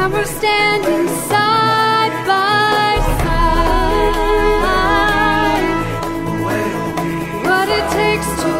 Now we're standing side by side. What it takes to